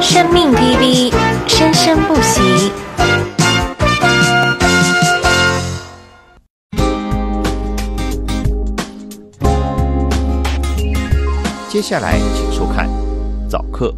生命滴滴，生生不息。接下来，请收看早课。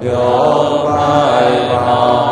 有白发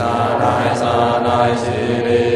sanai sanai siri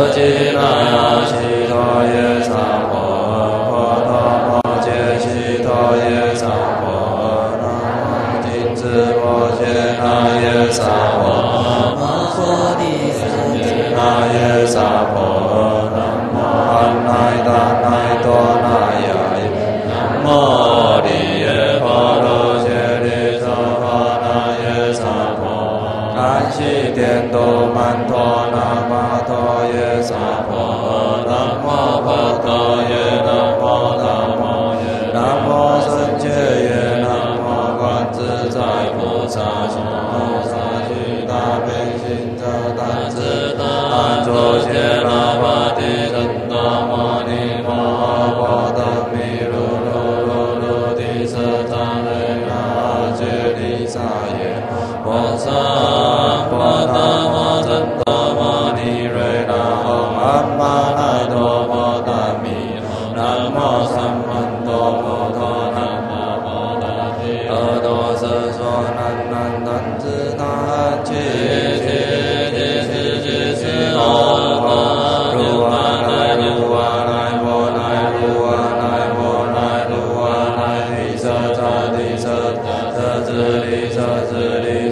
舍悉，悉陀耶萨婆，羯悉陀耶萨婆，耶萨婆，摩诃帝，悉耶萨婆，南无，尼夜，大自大作些喇叭地。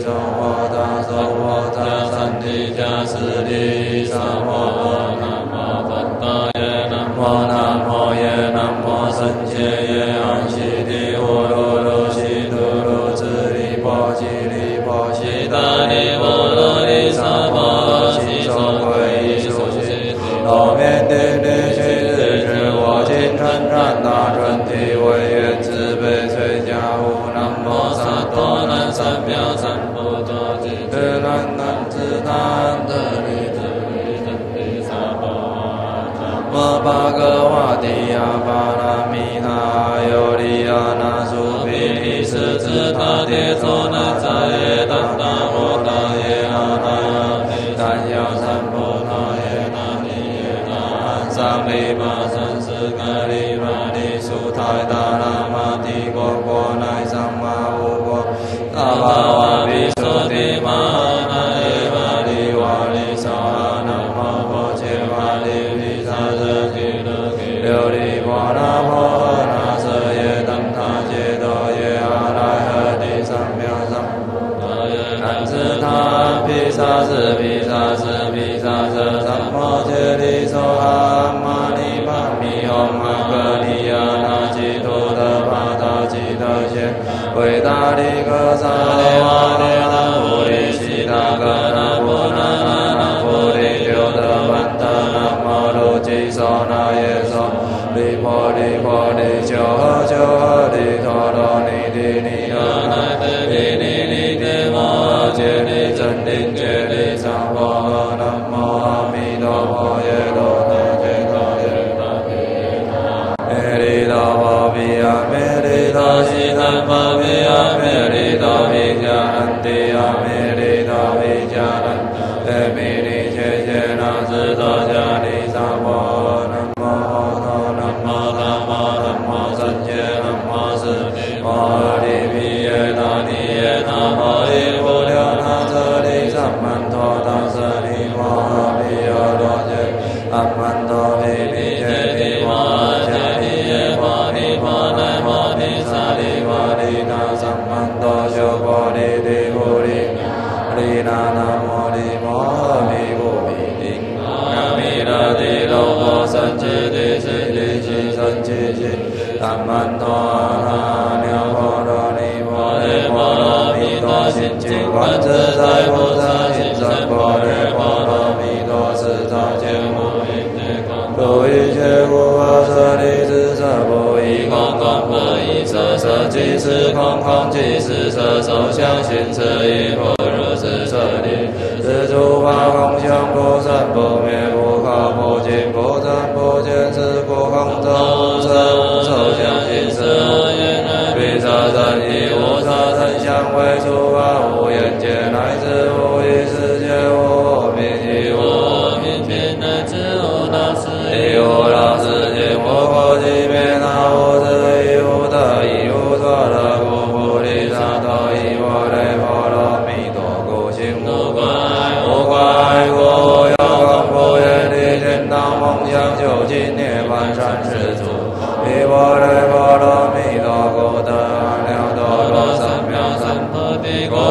萨婆达萨婆达三地迦斯利。迪亚巴拉米อ尤利亚那苏比利斯าโย索那扎耶达达摩达ปี达耶ฯ亚三波塔耶那尼耶那安萨利巴三งใจเอตั达ต玛帝国国乃เย乌国大ะ कोई दाढ़ी का सारे 前一切苦厄舍利子色不异空空不异色色即是空空即是色受想行识亦复如是舍利子是诸法空相不生不灭不垢不净不增不减是故空中无色无受想行识亦无色声香味触法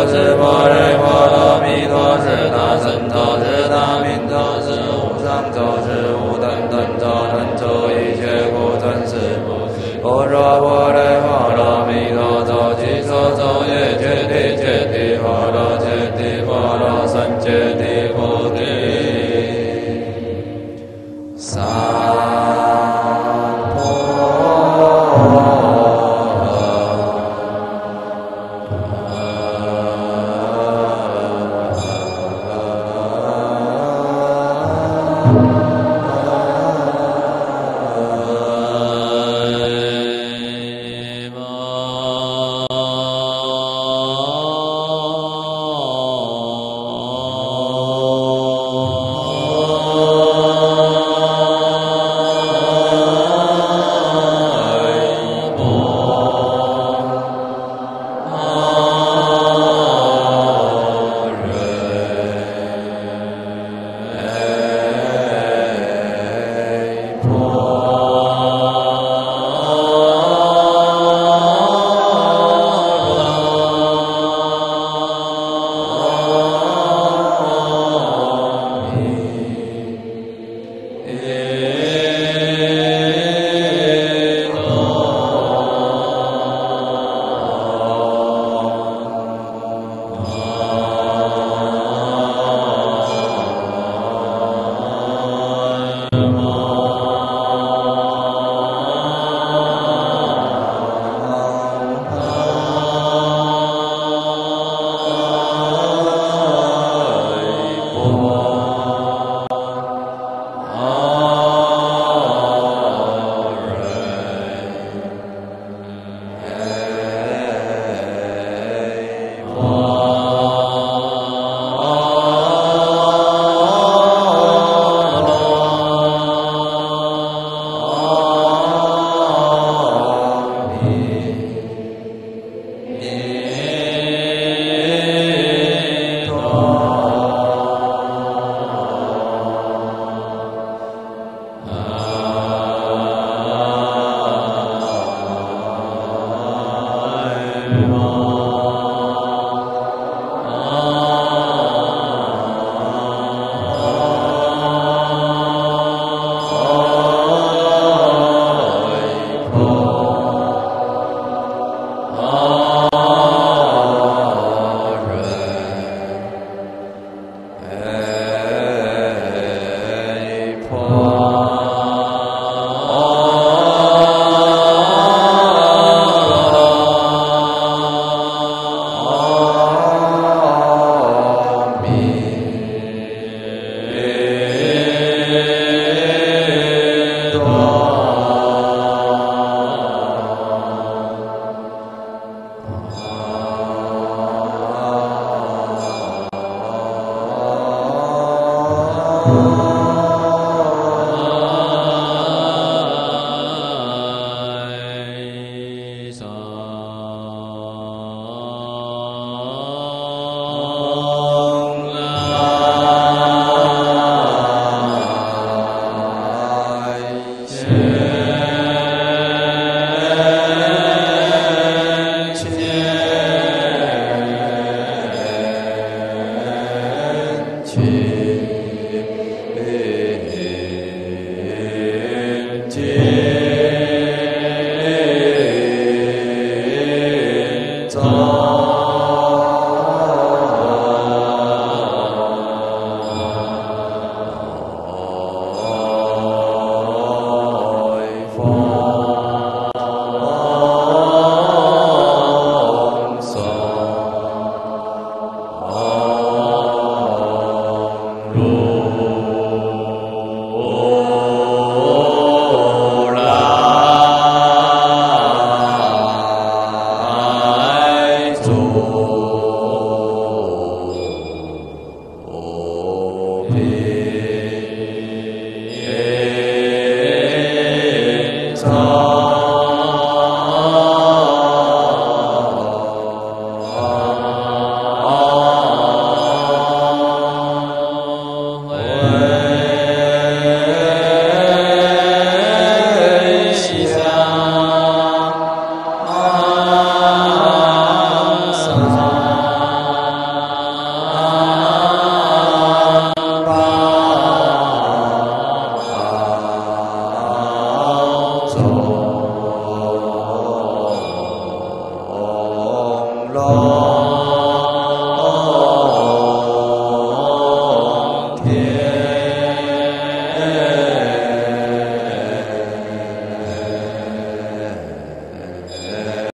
是摩罗蜜陀是大神通是大明咒是无上咒是无等等咒等咒一切苦真实佛虚若